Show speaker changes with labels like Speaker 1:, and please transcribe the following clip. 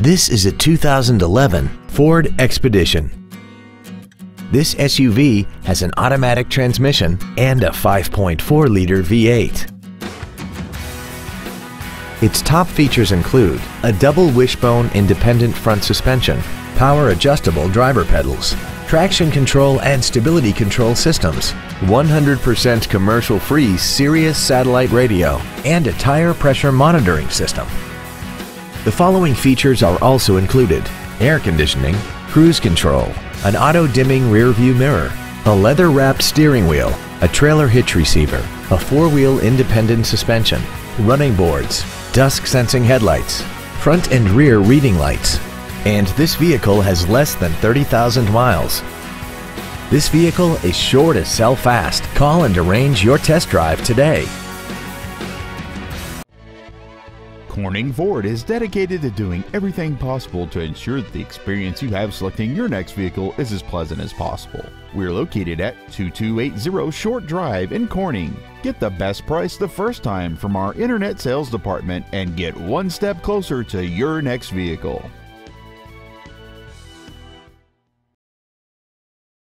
Speaker 1: This is a 2011 Ford Expedition. This SUV has an automatic transmission and a 5.4-liter V8. Its top features include a double wishbone independent front suspension, power adjustable driver pedals, traction control and stability control systems, 100% commercial-free Sirius satellite radio, and a tire pressure monitoring system. The following features are also included air conditioning, cruise control, an auto-dimming rear-view mirror, a leather-wrapped steering wheel, a trailer hitch receiver, a four-wheel independent suspension, running boards, dusk-sensing headlights, front and rear reading lights, and this vehicle has less than 30,000 miles. This vehicle is sure to sell fast. Call and arrange your test drive today.
Speaker 2: Corning Ford is dedicated to doing everything possible to ensure that the experience you have selecting your next vehicle is as pleasant as possible. We're located at 2280 Short Drive in Corning. Get the best price the first time from our internet sales department and get one step closer to your next vehicle.